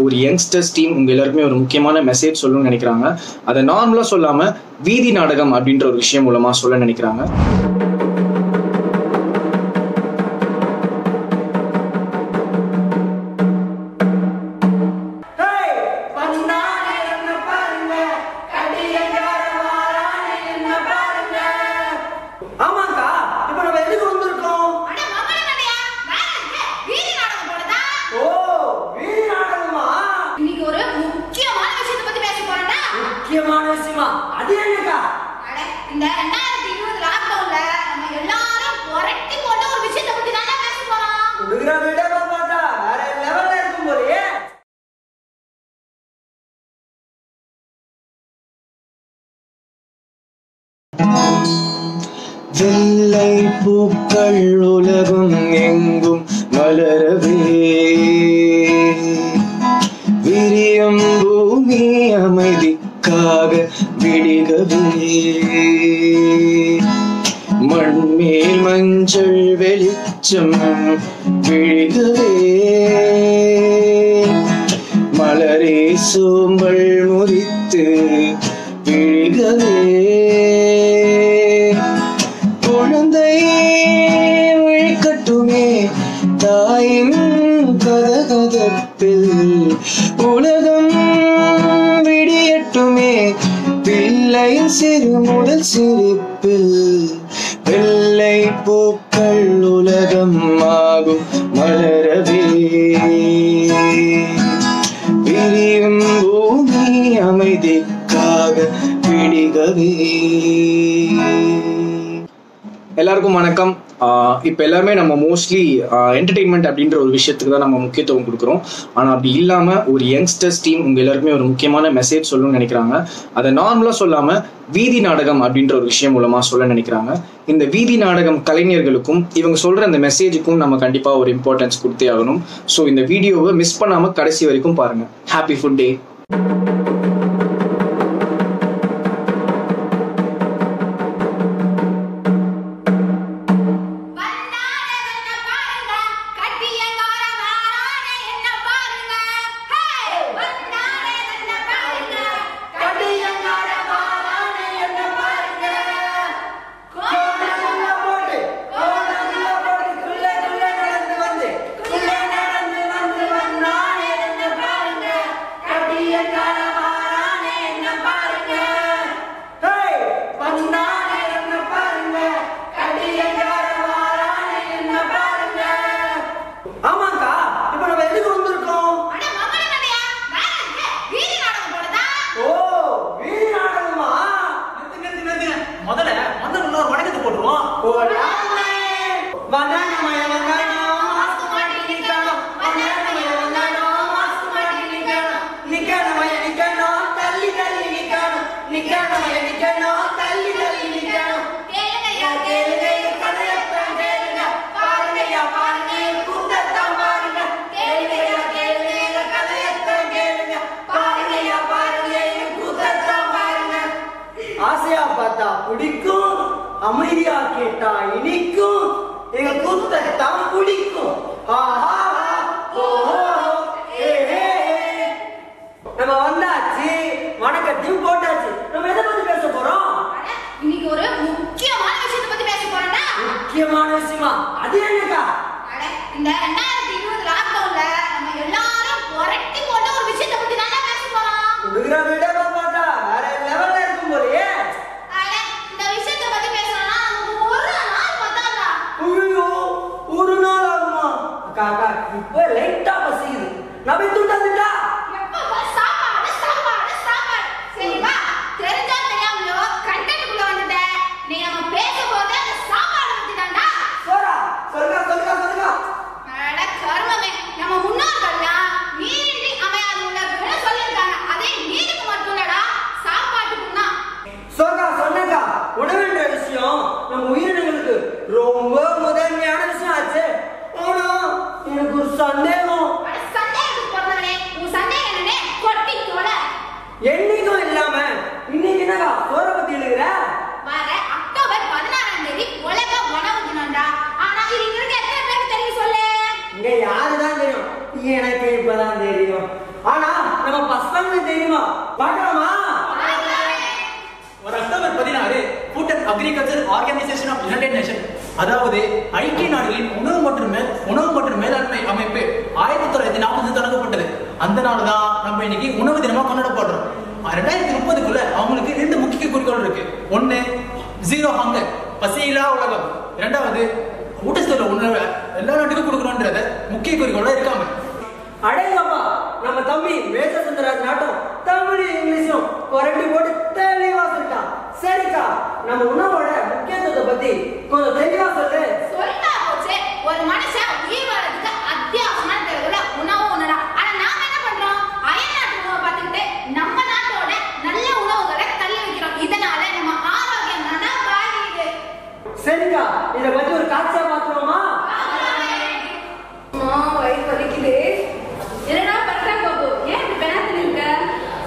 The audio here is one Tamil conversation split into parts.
ஒரு யங்ஸ்டர்ஸ் டீம் உங்க எல்லாருக்குமே ஒரு முக்கியமான மெசேஜ் சொல்லணும்னு நினைக்கிறாங்க. அதை நார்மலா சொல்லாம வீதி நாடகம் அப்படின்ற ஒரு விஷயம் மூலமா சொல்ல நினைக்கிறாங்க. விஷயமா அது என்னக்கா? அட இந்த 2020 லாக்டவுன்ல நம்ம எல்லாரும் புரட்டி போட்ட ஒரு விஷயத்தை பத்தி தான் பேச போறோம். கொடுக்குற வீடியோ பார்த்தா. வேற லெவல்ல இருக்கும் போலயே. வெள்ளை பூக்கள் உலகம் எங்கும் மலரவே. விரியம் பூமி அமைதிக்காக விடிகவே மண்மேல் மஞ்சள் வெளிச்சம் விழிகவே. மலரே சோம்பல் முறித்து விழிகவே. குழந்தை விழிக்கட்டுமே தாயின் கதகதப்பில் உலகம் மட்டுமே. பிள்ளையின் சிறு முதல் சிரிப்பில் வெள்ளை பூக்கள் உலகம் ஆகும் மலரவே. பிரியும் பூமி அமைதிக்காக பிடிகவே எல்லாருக்கும் வணக்கம். இப்ப எல்லாமே நம்ம மோஸ்ட்லி என்டர்டெயின்மெண்ட் அப்படின்ற ஒரு விஷயத்துக்கு தான் நம்ம முக்கியத்துவம் கொடுக்குறோம். ஆனா அப்படி இல்லாம ஒரு யங்ஸ்டர்ஸ் டீம் உங்க எல்லாருக்குமே ஒரு முக்கியமான மெசேஜ் சொல்லணும்னு நினைக்கிறாங்க. அதை நார்மலா சொல்லாம வீதி நாடகம் அப்படின்ற ஒரு விஷயம் மூலமா சொல்ல நினைக்கிறாங்க. இந்த வீதி நாடகம் கலைஞர்களுக்கும் இவங்க சொல்ற அந்த மெசேஜுக்கும் நம்ம கண்டிப்பா ஒரு இம்பார்ட்டன்ஸ் கொடுத்தே ஆகணும். ஸோ இந்த வீடியோவை மிஸ் பண்ணாம கடைசி வரைக்கும் பாருங்க. ஹாப்பி ஃபுட் டே நிக்கணும் நிக்கணும் தள்ளி தள்ளி நிக்கணும் நிக்கணுமய நிக்கணும் தள்ளி தள்ளி நிக்கணும் கேளுங்கய்யா கேளுங்க கதையத்தான் கேளுங்க பாருங்கய்யா பாருங்க கூட்டத்தான் பாருங்க கேளுங்கய்யா கேளுங்க கதையத்தான் கேளுங்க பாருங்கய்யா பாருங்க கூட்டத்தான் பாருங்க ஆசையா பார்த்தா பிடிக்கும் அமைதியா கேட்டா இனிக்கும் எங்க கூட்டத்தான் பிடிக்கும் ஆஹா வணக்கத்தையும் போட்டாச்சு. நம்ம எதை பத்தி பேச போறோம்? இன்னைக்கு ஒரு முக்கியமான விஷயத்தை பத்தி பேச போறேன்டா முக்கியமான விஷயமா? அது என்னக்கா? இந்த 2020 லாக்டவுன்ல நம்ம எல்லாரும் புரட்டி போட்ட ஒரு விஷயத்தை பத்தி தான் பேச போறோம். கொடுக்குற வீடியோ பார்த்தா வேற லெவல்ல இருக்கும் போலயே. இந்த விஷயத்தை பத்தி பேசணும்னா நமக்கு ஒரு நாள் பத்தாதா ஐயோ ஒரு நாள் ஆகுமா? அக்கா அக்கா இப்ப லைட்டா பசிக்குது. நம்ம துண்டா திண்டா எப்ப பாரு சாப்பாடு சாப்பாடு சாப்பாடு சரி வா தெரிஞ்சா தெரியாமலோ கண்டென்ட்குள்ள வந்துட்ட நீ நம்ம பேச போறது அந்த சாப்பாடு பத்தி தான்டா சோரா சொல்லுங்க சொல்லுங்க சொல்லுங்க அட கர்மமே நம்ம முன்னோர்கள்லாம் நீரின்றி அமையாத உணர்வுன்னு சொல்லியிருக்காங்க அதே நீருக்கு மட்டும் இல்லடா சாப்பாட்டுக்கும் தான் சோகா சொன்னக்கா உணவுன்ற விஷயம் நம்ம உயிரினங்களுக்கு ரொம்ப முதன்மையான விஷயம் ஆச்சு ஆனா எனக்கு ஒரு சந்தேகம். சந்தேகத்துக்கு பிறந்தவனே உன் சந்தேகம் என்னன்னே கொட்டி தொல என்னைக்கும் இல்லாம இன்னைக்கு என்னக்கா சோற பத்தி எழுதுற? வர அக்டோபர் பதினாறாம் தேதி உலக உணவு தினம்டா. ஆனா இது இங்க இருக்க எத்தனை பேருக்கு தெரியும் சொல்லு? இங்க யாருதான் தெரியும்? எனக்கு இப்பதான் தெரியும். ஆனா நம்ம பசங்க தெரியுமா? பார்க்கலாமா? ஒரு அக்டோபர் பதினாறு Food and Agriculture Organization of United Nation அதாவது ஐக்கிய நாடுகளின் உணவு மற்றும் மேல் உணவு மற்றும் மேலாண்மை அமைப்பு ஆயிரத்தி தொள்ளாயிரத்தி நாற்பது தொடங்கப்பட்டது. அந்த நாள் தான் நம்ம இன்னைக்கு உணவு தினமா கொண்டாடப்படுறோம். ரெண்டாயிரத்தி முப்பதுக்குள்ள அவங்களுக்கு ரெண்டு முக்கிய குறிக்கோள் இருக்கு. ஒண்ணு ஜீரோ ஹங்கர் பசியிலா உலகம். இரண்டாவது ஊட்டச்சத்து உணவை எல்லா நாட்டுக்கும் கொடுக்கணும்ன்றத முக்கிய குறிக்கோளா இருக்காங்க. அடேங்கப்பா நம்ம தம்பி மேஜ சுந்தராஜ் நாட்டம் தமிழ் இங்கிலீஷும் ரெண்டு போட்டு தெளிவா சொல்லிட்டான். சரிக்கா நம்ம உணவோட முக்கியத்துவத்தை பத்தி கொஞ்சம் தெளிவா சொல்லு சொல்லிட்டா போச்சு ஒரு மனுஷன் உயிர் வாழ அத்தியாவசியமான தேவையில்ல உணவு உணரா ஆனா நாம என்ன பண்றோம் அயல் நாட்டு உணவை பார்த்துக்கிட்டு நம்ம நாட்டோட நல்ல உணவுகளை தள்ளி வைக்கிறோம் இதனால நம்ம ஆரோக்கியம் நல்லா பாதிக்குது சரிக்கா இத பத்தி ஒரு காட்சியா பாத்துருவோமா அம்மா, வயிறு வலிக்குது. என்னடா பண்ற பாபு? ஏன் இப்படி பெனாத்தின்னு இருக்க?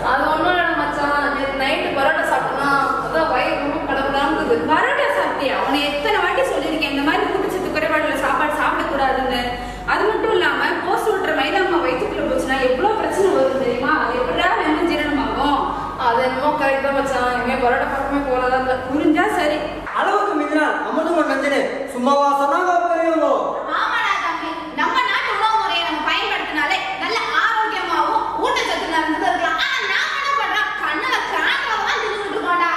அது ஒண்ணும் இல்லடா மச்சான். நேத்து night பரோட்டா சாப்பிட்டேனா, அதான் வயிறு ரொம்ப படபடன்னு இருக்குது. பரோட்டா சாப்பிட்டியா உன்னை எத்தனை வாட்டி சொல்லியிருக்கேன் இந்த மாதிரி ஊட்டச்சத்து குறைபாடுள்ள சாப்பாடு சாப்பிடக்கூடாதுன்னு அது மட்டும் இல்லாம போஸ்ட் விட்டுற மைதா அம்மா போச்சுன்னா எவ்வளவு பிரச்சனை வரும் தெரியுமா அது எப்படிடா வேணும் ஜீரணமாகும் அது என்னமோ correct தான் மச்சான். இனிமே பரோட்டா பக்கமே போறதா இல்ல. புரிஞ்சா சரி அளவுக்கு மிஞ்சினால் அமிர்தம் நஞ்சனு சும்மாவா சொன்னாங்க பெரியவங்க ஆமாடா தம்பி நம்ம நாட்டு உணவு முறையை நம்ம பயன்படுத்தினாலே நல்ல ஆரோக்கியமாவும் ஊட்டச்சத்து நிறைந்தது இருக்கலாம் ஆனா நாம என்ன பண்றோம் கண்ணுல காட்டுறதெல்லாம் தின்னுட்டு இருக்கோம்டா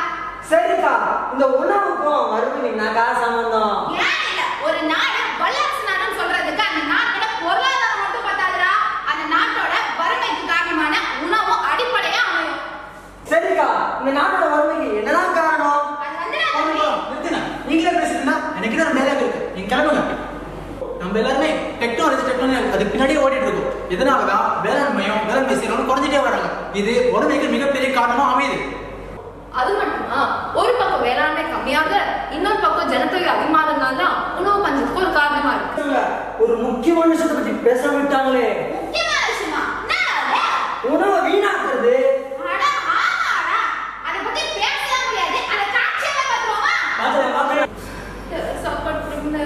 சரிக்கா இந்த உணவுக்கும் மருத்துவனாக்கா சம்பந்தம் ஏன் இல்ல ஒரு நாடு வல்லரசு நாடுன்னு சொல்றதுக்கு அந்த நாட்டோட பொருளாதாரம் மட்டும் பத்தாதுடா அந்த நாட்டோட வறுமைக்கு காரணமான உணவும் அடிப்படையா அமையும் சரிக்கா இந்த நாட்டோட வறுமைக்கு என்னதான் காரணம் அது வந்து நான் தம்பி நிறுத்துங்க நீங்களே பேசுறீங்கன்னா எனக்கு தான் வேலை இருக்கு நீங்க கிளம்புங்க நம்ம எல்லாருமே டெக்னாலஜி டெக்னாலஜி அதுக்கு பின்னாடியே ஓடிட்டு இதனாலதான் வேளாண்மையும் வேளாண்மை செய்யறவங்க குறைஞ்சிட்டே வராங்க இது உடமைக்கு மிகப்பெரிய காரணமா அமையுது. அது மட்டுமா? ஒரு பக்கம் வேளாண்மை கம்மியாக இன்னொரு பக்கம் ஜனத்தொகை அதிகமானதுனால தான் உணவு பஞ்சத்துக்கு ஒரு காரணமா இருக்கு. ஒரு முக்கியமான விஷயத்தை பத்தி பேச விட்டாங்களே முக்கியமான விஷயமா என்னடா அது? உணவை வீணாக்குறது அட ஆமாடா அதை பத்தி பேசவே முடியாது அந்த காட்சியை பார்த்துருவோமா பாத்துறேன் பாத்துறேன் சாப்பாடு கொடுங்க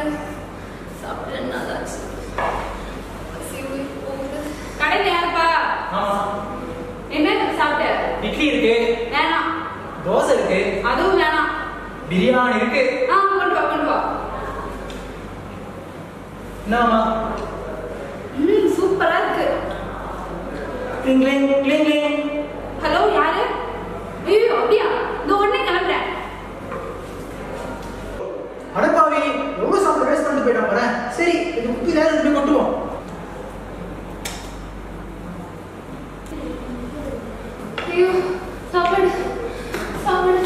சாப்பிட்டு என்ன ஆச்சு பசி உயிர் போகுது. கடையில் யாருப்பா ஆமா என்ன சாப்பிட்ட இட்லி இருக்கு வேணாம் தோசை இருக்கு. அதுவும் வேணாம் பிரியாணி இருக்கு. ஆ கொண்டு வா கொண்டு வா. என்னமா ம் சூப்பரா இருக்கு. கிளிங் கிளிங் கிளிங் கிளிங் ஹலோ யாரு ஐயோ அப்படியா இந்த உடனே கிளம்புறேன் அடப்பாவி எவ்வளவு சாப்பிட வேஸ்ட் பண்ணிட்டு போயிட்டான் பாரு சரி இது குப்பி நேரம் இப்படி கொட்டுவோம் ஐயோ சாப்பாடு சாப்பாடு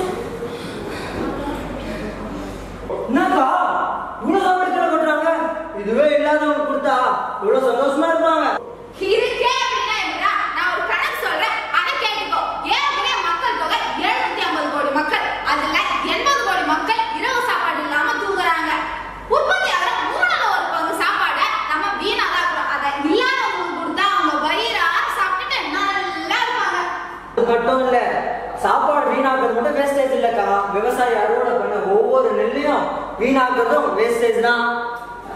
என்னக்கா இவ்வளவு சாப்பாடு கீழே கொட்டுறாங்க இதுவே இல்லாதவங்க கொடுத்தா இவ்வளவு சந்தோஷமா இருப்பாங்க இருக்கே அப்படின்னா என்னடா நான் ஒரு கணக்கு சொல்றேன் அதை கேட்டுக்கோ ஏற்கனவே மக்கள் தொகை 750 கோடி மக்கள் அதுல 80 கோடி மக்கள் இரவு சாப்பாடு இல்லாம தூங்குறாங்க உற்பத்தி ஆகிற மூணுல ஒரு பங்கு சாப்பாடை நம்ம வீணா தான் இருக்கிறோம் அதை இல்லாதவங்களுக்கு கொடுத்தா அவங்க வயிறா சாப்பிட்டுட்டு நல்லா இருப்பாங்க அது மட்டும் இல்ல சாப்பாடு வீணாக்குறது மட்டும் வேஸ்டேஜ் இல்லக்கா விவசாயி அறுவடை பண்ண ஒவ்வொரு நெல்லையும் வீணாக்குறதும் வேஸ்டேஜ் தான்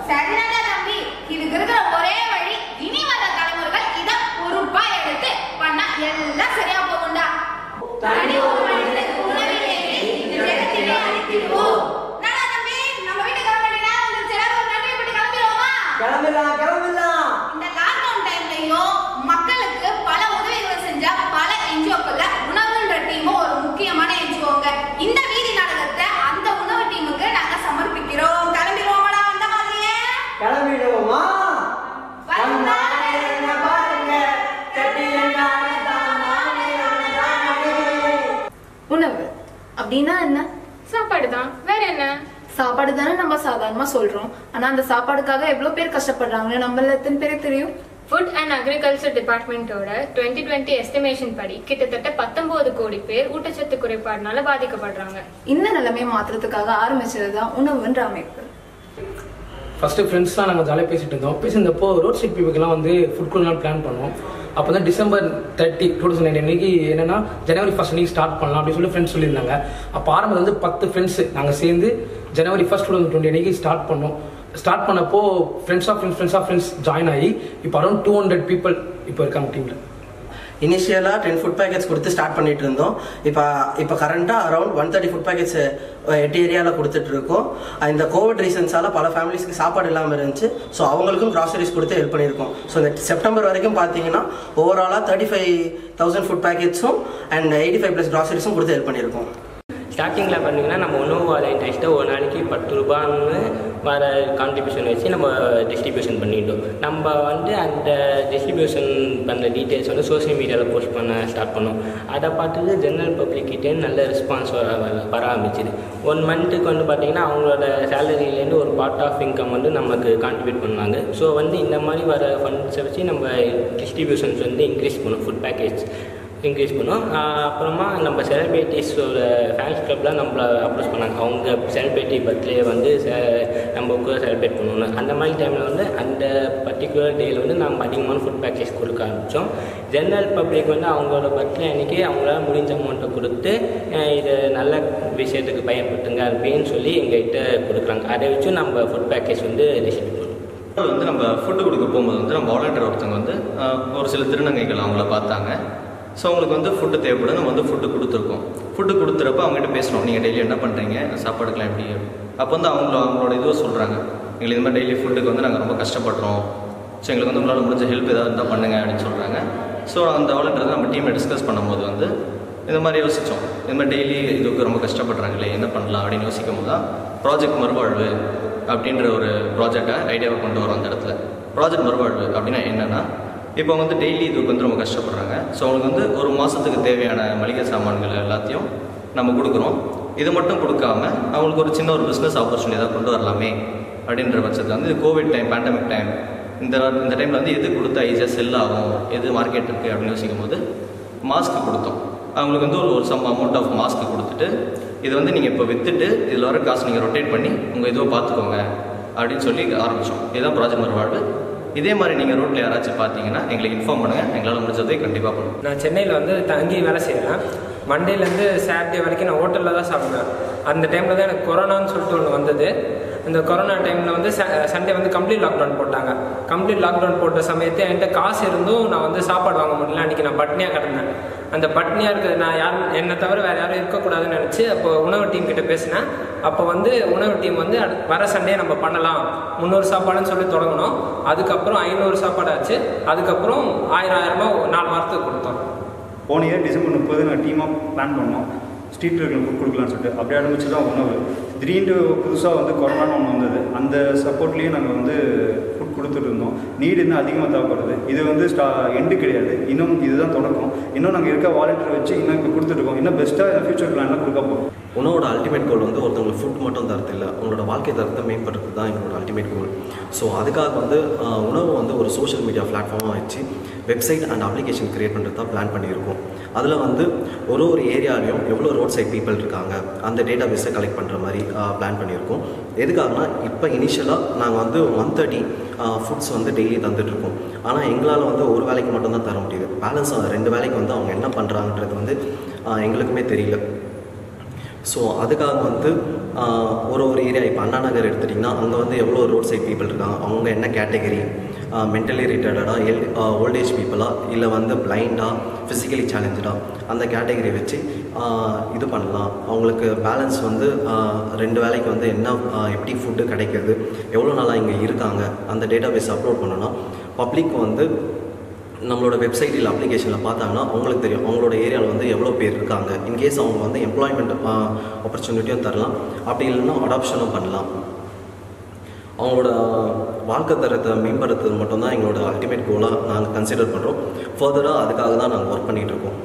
சரிதானே தம்பி இதுக்கு இருக்கிற ஒரே வழி இனி வர தலைமுறைகள் இத பொறுப்பா எடுத்து பண்ணா எல்லாம் சரியா போகும்டா தனி ஒரு மனிதனுக்கு உணவிலேயே இந்த ஜெகத்திலே அழித்திடுவோம் என்னடா தம்பி நம்ம வீட்டுக்கு கிளம்ப வேண்டிய நேரம் வந்துருச்சு எல்லாரும் ஒரு நன்றி போட்டு கிளம்பிடுவோமா கிளம்பிடலாம் கிளம்பிடலாம் இந்த லாக்டவுன் டைம்லயும் மக்களுக்கு பல உதவிகளை செஞ்ச பல என்ஜிஓக்கள்ல உணவுன்ற டீமும் ஒரு முக்கியமான என்ஜிஓங்க இந்த வீதி நாடகத்தை அந்த உணவு டீமுக்கு நாங்க சமர்ப்பிக்கிறோம் கிளம்பிடுவோமாடா வந்த மாதிரியே கிளம்பிடுவோமா வந்தானே என்ன பாருங்க கட்டியங்கான தானானே தானானே. உணவு. அப்படின்னா என்ன? சாப்பாடு தான் வேற என்ன? சாப்பாடு தானே நம்ம சாதாரணமா சொல்றோம். ஆனா அந்த சாப்பாடுக்காக எவ்வளவு பேர் கஷ்டப்படுறாங்கன்னு நம்மள எத்தனை பேருக்கு தெரியும்? ஃபுட் அண்ட் அக்ரிகல்ச்சர் டிபார்ட்மெண்ட்டோட டுவெண்ட்டி டுவெண்ட்டி எஸ்டிமேஷன் படி கிட்டத்தட்ட பத்தொன்பது கோடி பேர் ஊட்டச்சத்து குறைபாடுனால பாதிக்கப்படுறாங்க. இந்த நிலைமையை மாத்துறதுக்காக ஆரம்பிச்சது தான் உணவுன்ற அமைப்பு. ஃபஸ்ட்டு ஃப்ரெண்ட்ஸ்லாம் நாங்கள் ஜாலியாக பேசிட்டு இருந்தோம். பேசியிருந்தப்போ ரோட் சைட் பீப்புக்கெல்லாம் வந்து ஃபுட் கூலாம் பிளான் பண்ணோம். அப்போ தான் December thirty two thousand nineteen அன்னைக்கு என்னென்னா ஜனவரி ஃபர்ஸ்ட் அன்னைக்கு ஸ்டார்ட் பண்ணலாம் அப்படின்னு சொல்லி ஃப்ரெண்ட்ஸ் சொல்லியிருந்தாங்க. அப்போ ஆரம்பத்தில் வந்து பத்து ஃப்ரெண்ட்ஸ் நாங்கள் சேர்ந்து January first two thousand twenty அன்னைக்கு ஸ்டார்ட் பண்ணோம். ஸ்டார்ட் பண்ணப்போ friends of friends friends of friends join ஆகி இப்போ அரௌண்ட் டூ ஹண்ட்ரட் பீப்புள் இப்போ இருக்காங்க டீமில் இனிஷியலாக டென் ஃபுட் பேக்கெட்ஸ் கொடுத்து ஸ்டார்ட் பண்ணிட்டு இருந்தோம். இப்போ இப்போ கரண்ட்டாக around one thirty food packets எட்டு ஏரியாவில் கொடுத்துட்டு இருக்கோம். இந்த கோவிட் ரீசன்ஸால் பல ஃபேமிலிஸ்க்கு சாப்பாடு இல்லாமல் இருந்துச்சு. ஸோ அவங்களுக்கும் கிராசரிஸ் கொடுத்து ஹெல்ப் பண்ணியிருக்கோம். ஸோ இந்த செப்டம்பர் வரைக்கும் பார்த்தீங்கன்னா ஓவராலாக தேர்ட்டி ஃபைவ் தௌசண்ட் ஃபுட் பேக்கெட்ஸும் அண்ட் எயிட்டி ஃபைவ் ப்ளஸ் கிராசரிஸும் கொடுத்து ஹெல்ப் பண்ணியிருக்கோம். ஸ்டார்டிங்கில் பார்த்தீங்கன்னா நம்ம உணவு வாலண்டியர்ஸ்ட்டு ஒரு நாளைக்கு பத்து ரூபான்னு வர கான்ட்ரிபியூஷன் வச்சு நம்ம டிஸ்ட்ரிபியூஷன் பண்ணிட்டோம். நம்ம வந்து அந்த டிஸ்ட்ரிபியூஷன் பண்ண டீட்டெயில்ஸ் வந்து சோஷியல் மீடியாவில் போஸ்ட் பண்ண ஸ்டார்ட் பண்ணோம். அதை பார்த்துட்டு ஜென்ரல் பப்ளிக்கிட்டே நல்ல ரெஸ்பான்ஸ் வர வர- ஆரம்பிச்சிது. ஒன் மந்த்துக்கு வந்து பார்த்திங்கன்னா அவங்களோட சேலரியிலேருந்து ஒரு பார்ட் ஆஃப் இன்கம் வந்து நமக்கு கான்ட்ரிபியூட் பண்ணுவாங்க. ஸோ வந்து இந்த மாதிரி வர ஃபண்ட்ஸை வச்சு நம்ம டிஸ்ட்ரிபியூஷன்ஸ் வந்து இன்க்ரீஸ் பண்ணோம் ஃபுட் பேக்கேஜ் இன்க்ரீஸ் பண்ணோம் அப்புறமா நம்ம செலிபிரிட்டிஸோட ஃபேன்ஸ் கிளப்லாம் நம்மளை அப்ரோச் பண்ணாங்க. அவங்க செலிபிரிட்டி பர்த்டே வந்து நம்ம கூட செலிப்ரேட் பண்ணணும் அந்த மாதிரி டைமில் வந்து அந்த பர்டிகுலர் டேயில் வந்து நம்ம அதிகமான ஃபுட் பேக்கேஜ் கொடுக்க ஆரம்பித்தோம் ஜென்ரல் பப்ளிக் வந்து அவங்களோட பர்த்டே அன்றைக்கி அவங்களால முடிஞ்ச அமௌண்ட்டை கொடுத்து இதை நல்ல விஷயத்துக்கு பயன்படுத்துங்க அப்படின்னு சொல்லி எங்கள்கிட்ட கொடுக்குறாங்க. அதை வச்சு நம்ம ஃபுட் பேக்கேஜ் வந்து டிஸ்ட்ரிபியூட் பண்ணுவோம் வந்து நம்ம ஃபுட்டு கொடுக்க போகும்போது வந்து நம்ம வாலண்டியர் ஒருத்தவங்க வந்து ஒரு சில திருநங்கைகள் அவங்கள பார்த்தாங்க. ஸோ அவங்களுக்கு வந்து ஃபுட்டு தேவைப்படும். நம்ம வந்து ஃபுட்டு கொடுத்துருக்கோம். ஃபுட்டு கொடுத்துறப்ப அவங்ககிட்ட பேசணும். நீங்கள் டெய்லி என்ன பண்ணுறீங்க சாப்பாடுக்கெலாம் எப்படி? அப்போ வந்து அவங்கள அவங்களோட இதுவை சொல்கிறாங்க எங்களுக்கு இந்த மாதிரி டெய்லி ஃபுட்டுக்கு வந்து நாங்கள் ரொம்ப கஷ்டப்படுறோம். ஸோ எங்களுக்கு வந்து உங்களால் முடிஞ்ச ஹெல்ப் ஏதாவது இருந்தால் பண்ணுங்க அப்படின்னு சொல்கிறாங்க ஸோ அந்த வாலண்டியர் நம்ம டீமை டிஸ்கஸ் பண்ணும்போது வந்து இந்த மாதிரி யோசித்தோம் இந்த மாதிரி டெய்லி இதுக்கு ரொம்ப கஷ்டப்படுறாங்களே என்ன பண்ணலாம்? அப்படின்னு யோசிக்கும் போது தான் ப்ராஜெக்ட் மறுவாழ்வு அப்படின்ற ஒரு ப்ராஜெக்டை ஐடியாவை கொண்டு வரோம் அந்த இடத்துல. ப்ராஜெக்ட் மறுவாழ்வு அப்படின்னா என்னென்னா இப்போ வந்து டெய்லி இதுக்கு வந்து ரொம்ப கஷ்டப்படுறாங்க. ஸோ அவங்களுக்கு வந்து ஒரு மாதத்துக்கு தேவையான மளிகை சாமான்கள் எல்லாத்தையும் நம்ம கொடுக்குறோம். இது மட்டும் கொடுக்காம அவங்களுக்கு ஒரு சின்ன ஒரு பிஸ்னஸ் ஆப்பர்ச்சுனிட்டி ஏதாவது கொண்டு வரலாமே அப்படின்ற பட்சத்தில் வந்து கோவிட் டைம் பேண்டமிக் டைம் இந்த இந்த டைமில் வந்து எது கொடுத்தா ஈஸியாக செல் ஆகும் எது மார்க்கெட் இருக்குது அப்படின்னு யோசிக்கும் போது மாஸ்க் கொடுத்தோம். அவங்களுக்கு வந்து ஒரு ஒரு சம் அமௌண்ட் ஆஃப் மாஸ்க் கொடுத்துட்டு இது வந்து நீங்கள் இப்போ விற்றுட்டு இதில் வர காசு நீங்கள் ரொட்டேட் பண்ணி உங்கள் இதுவை பார்த்துக்கோங்க அப்படின்னு சொல்லி ஆரம்பித்தோம் இதுதான் ப்ராஜெக்ட் மறுவாழ்வு. இதே மாதிரி நீங்கள் ரோட்டில் யாராச்சும் பார்த்தீங்கன்னா எங்களுக்கு இன்ஃபார்ம் பண்ணுங்கள் எங்களால் முடிஞ்சதை கண்டிப்பாக பண்ணுவோம். நான் சென்னையில் வந்து தங்கி வேலை செய்கிறேன் மண்டேலேருந்து சாட்டர்டே வரைக்கும் நான் ஹோட்டலில் தான் சாப்பிடுவேன். அந்த டைமில் தான் எனக்கு கொரோனான்னு சொல்லிட்டு ஒன்று வந்தது. இந்த கொரோனா டைமில் வந்து சண்டே வந்து கம்ப்ளீட் லாக்டவுன் போட்டாங்க. கம்ப்ளீட் லாக்டவுன் போட்ட சமயத்தை என்கிட்ட காசு இருந்தும் நான் வந்து சாப்பாடு வாங்க முடியல. அன்றைக்கி நான் பட்னியாக கிடந்தேன். அந்த பட்னியாக இருக்கிறது நான் யாரும் என்னை தவிர வேறு யாரும் இருக்கக்கூடாதுன்னு நினச்சி அப்போ உணவு டீம் கிட்ட பேசினேன். அப்போ வந்து உணவு டீம் வந்து அடு- வர சண்டே நம்ம பண்ணலாம். முந்நூறு சாப்பாடுன்னு சொல்லி தொடங்கினோம். அதுக்கப்புறம் ஐநூறு சாப்பாடு ஆச்சு. அதுக்கப்புறம் ஆயிரம் ஆயிரமா நாலு வாரத்துக்கு கொடுத்தோம். போன இயர் டிசம்பர் முப்பது நான் டீமாக பிளான் பண்ணோம். ஸ்ட்ரீட்டில் இருக்கிற கொடுக்கலாம்னு சொல்லிட்டு அப்படியே ஆரம்பிச்சு தான் உணவு. திடீர்னு புதுசாக வந்து கொரோனான்னு ஒன்று வந்தது. அந்த சப்போர்ட்லேயும் நாங்கள் வந்து கொடுத்துட்டு இருந்தோம் நீடு இன்னும் அதிகமாக தேவைப்படுது. இது வந்து ஸ்டா எண்டு கிடையாது. இன்னும் இதுதான் தொடக்கம். இன்னும் நாங்கள் இருக்க வாலண்டியர் வச்சு இன்னும் இப்போ கொடுத்துட்ருக்கோம் இன்னும் பெஸ்ட்டாக ஃபியூச்சர் பிளான்லாம் கொடுக்க போகிறோம் உணவோட அல்டிமேட் கோல் வந்து ஒருத்தவங்களுக்கு ஃபுட் மட்டும் தரது இல்லை. உங்களோட வாழ்க்கை தரத்தை மேம்படுறது தான் என்னோட அல்டிமேட் கோல் ஸோ அதுக்காக வந்து உணவு வந்து ஒரு சோஷியல் மீடியா பிளாட்ஃபார்மாக வச்சு வெப்சைட் அண்ட் அப்ளிகேஷன் க்ரியேட் பண்ணுறது தான் பிளான் பண்ணியிருக்கோம். அதில் வந்து ஒரு ஒரு ஏரியாலையும் எவ்வளோ ரோட் சைட் பீப்புள் இருக்காங்க அந்த டேட்டா பேஸை கலெக்ட் பண்ணுற மாதிரி பிளான் பண்ணியிருக்கோம். எதுக்காகனா இப்போ இனிஷியலாக நாங்கள் வந்து ஒன் தேர்ட்டி ஃபுட்ஸ் வந்து டெய்லி தந்துட்டுருக்கோம். ஆனால் எங்களால் வந்து ஒரு வேலைக்கு மட்டும்தான் தர முடியுது. பேலன்ஸ் ரெண்டு வேலைக்கு வந்து அவங்க என்ன பண்ணுறாங்கன்றது வந்து எங்களுக்குமே தெரியல. ஸோ அதுக்காக வந்து ஒரு ஒரு ஏரியா இப்போ அண்ணா நகர் எடுத்துட்டிங்கன்னா அங்கே வந்து எவ்வளோ ரோட் சைட் பீப்புள் இருக்காங்க அவங்க என்ன கேட்டகரி மென்டலி ரிட்டர்டடாக எல் ஓல்டேஜ் பீப்புளாக இல்லை வந்து பிளைண்டாக ஃபிசிக்கலி சேலஞ்சடாக அந்த கேட்டகரி வச்சு இது பண்ணலாம். அவங்களுக்கு பேலன்ஸ் வந்து ரெண்டு வேலைக்கு வந்து என்ன எப்படி ஃபுட்டு கிடைக்கிறது எவ்வளோ நாளாக இங்கே இருக்காங்க அந்த டேட்டா பேஸ் அப்லோட் பண்ணோன்னா பப்ளிக் வந்து நம்மளோட வெப்சைட் இல்லை அப்ளிகேஷனில் பார்த்தாங்கன்னா அவங்களுக்கு தெரியும் அவங்களோட ஏரியாவில் வந்து எவ்வளோ பேர் இருக்காங்க. இன்கேஸ் அவங்க வந்து எம்ப்ளாய்மெண்ட் ஆப்பர்ச்சுனிட்டியும் தரலாம். அப்படி இல்லைன்னா அடாப்ஷனும் பண்ணலாம். அவங்களோட வாழ்க்கை தரத்தை மேம்படுத்துறது மட்டும்தான் எங்களோட அல்டிமேட் கோலாக நாங்கள் கன்சிடர் பண்ணுறோம் ஃபர்தராக அதுக்காக தான் நாங்கள் ஒர்க் பண்ணிகிட்டு இருக்கோம்.